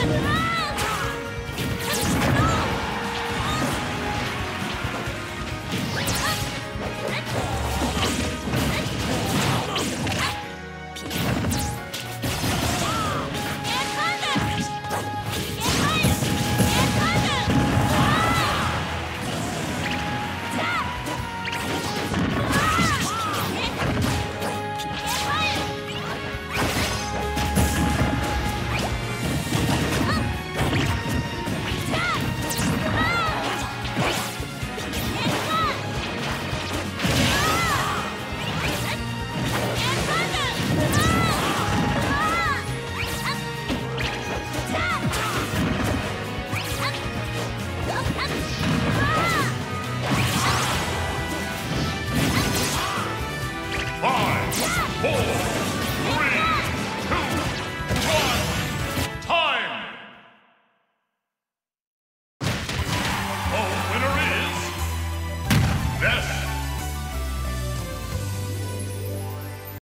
Run, run! Forward!